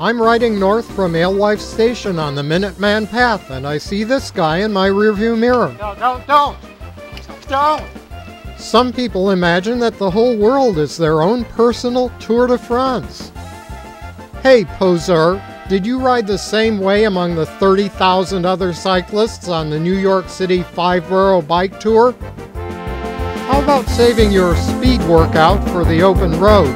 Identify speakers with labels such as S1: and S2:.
S1: I'm riding north from Alewife Station on the Minuteman Path, and I see this guy in my rearview mirror.
S2: No, no, don't! Don't!
S1: Some people imagine that the whole world is their own personal Tour de France. Hey, poser, did you ride the same way among the 30,000 other cyclists on the New York City five borough bike tour? How about saving your speed workout for the open road?